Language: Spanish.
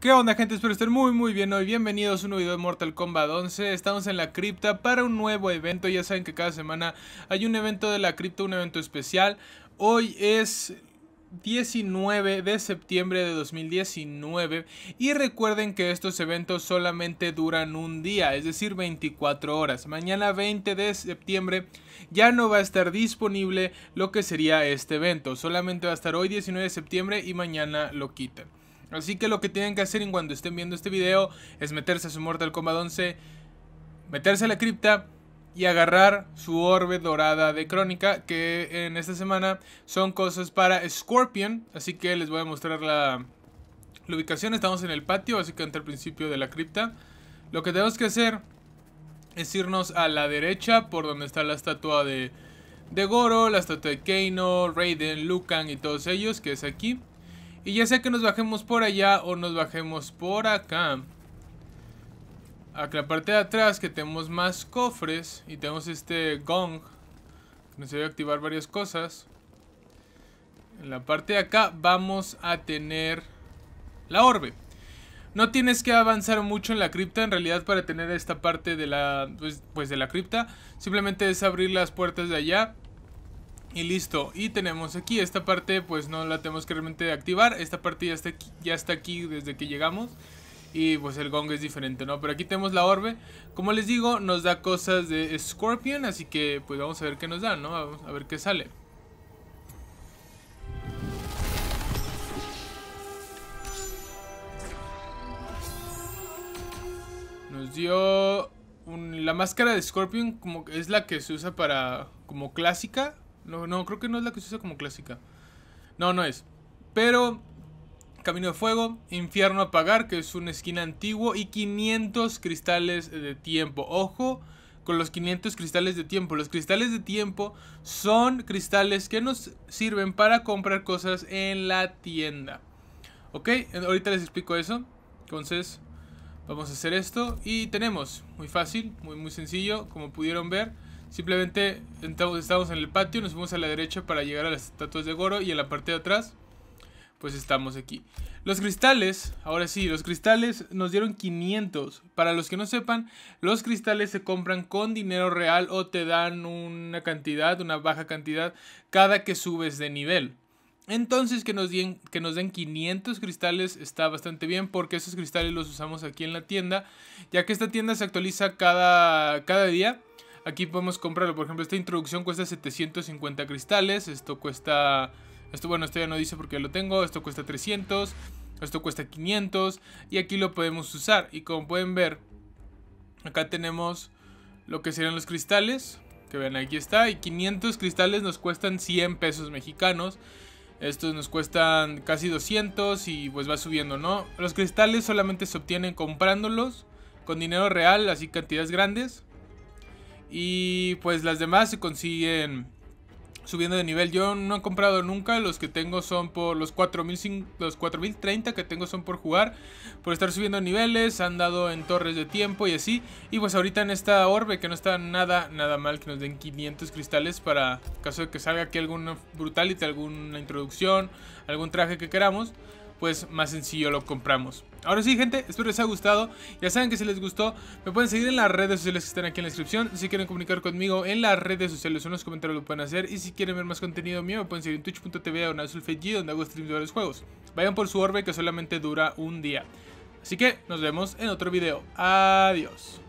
¿Qué onda gente? Espero estén muy muy bien hoy. Bienvenidos a un nuevo video de Mortal Kombat 11. Estamos en la cripta para un nuevo evento. Ya saben que cada semana hay un evento de la cripta, un evento especial. Hoy es 19 de septiembre de 2019 y recuerden que estos eventos solamente duran un día, es decir 24 horas. Mañana 20 de septiembre ya no va a estar disponible lo que sería este evento, solamente va a estar hoy 19 de septiembre y mañana lo quitan. Así que lo que tienen que hacer en cuando estén viendo este video es meterse a su Mortal Kombat 11, meterse a la cripta y agarrar su orbe dorada de crónica que en esta semana son cosas para Scorpion. Así que les voy a mostrar la, ubicación. Estamos en el patio, básicamente al principio de la cripta. Lo que tenemos que hacer es irnos a la derecha por donde está la estatua de, de Goro, la estatua de Keino, Raiden, Lucan y todos ellos, que es aquí. Y ya sea que nos bajemos por allá o nos bajemos por acá. Aquí la parte de atrás que tenemos más cofres y tenemos este gong. Que nos debe activar varias cosas. En la parte de acá vamos a tener la orbe. No tienes que avanzar mucho en la cripta en realidad para tener esta parte de la, pues, pues de la cripta. Simplemente es abrir las puertas de allá y listo, y tenemos aquí, esta parte pues no la tenemos que realmente activar Esta parte ya está, aquí, ya está aquí desde que llegamos Y pues el gong es diferente, ¿no? Pero aquí tenemos la orbe Como les digo, nos da cosas de Scorpion Así que pues vamos a ver qué nos da, ¿no? Vamos a ver qué sale Nos dio la máscara de Scorpion como es la que se usa para como clásica no, no, creo que no es la que se usa como clásica. No, no es. Pero Camino de Fuego, Infierno Apagar, que es un esquina antiguo, y 500 cristales de tiempo. Ojo con los 500 cristales de tiempo. Los cristales de tiempo son cristales que nos sirven para comprar cosas en la tienda. Ok, ahorita les explico eso. Entonces, vamos a hacer esto. Y tenemos, muy fácil, muy, muy sencillo, como pudieron ver. Simplemente estamos en el patio, nos fuimos a la derecha para llegar a las estatuas de Goro y en la parte de atrás pues estamos aquí. Los cristales, ahora sí, los cristales nos dieron 500. Para los que no sepan, los cristales se compran con dinero real o te dan una cantidad, una baja cantidad, cada que subes de nivel. Entonces que nos, den, que nos den 500 cristales está bastante bien porque esos cristales los usamos aquí en la tienda, ya que esta tienda se actualiza cada, cada día. Aquí podemos comprarlo. Por ejemplo, esta introducción cuesta 750 cristales. Esto cuesta... Esto, bueno, esto ya no dice porque lo tengo. Esto cuesta 300. Esto cuesta 500. Y aquí lo podemos usar. Y como pueden ver, acá tenemos lo que serían los cristales. Que ven, aquí está. Y 500 cristales nos cuestan 100 pesos mexicanos. Estos nos cuestan casi 200 y pues va subiendo, ¿no? Los cristales solamente se obtienen comprándolos con dinero real, así cantidades grandes. Y pues las demás se consiguen subiendo de nivel. Yo no he comprado nunca, los que tengo son por los 4000 los 4030 que tengo son por jugar, por estar subiendo niveles, han dado en torres de tiempo y así. Y pues ahorita en esta orbe que no está nada nada mal que nos den 500 cristales para caso de que salga aquí alguna brutality, alguna introducción, algún traje que queramos pues más sencillo lo compramos. Ahora sí, gente, espero les haya gustado. Ya saben que si les gustó, me pueden seguir en las redes sociales que están aquí en la descripción. Si quieren comunicar conmigo en las redes sociales o los comentarios lo pueden hacer. Y si quieren ver más contenido mío, me pueden seguir en twitch.tv o en donde hago streams de varios juegos. Vayan por su orbe que solamente dura un día. Así que nos vemos en otro video. Adiós.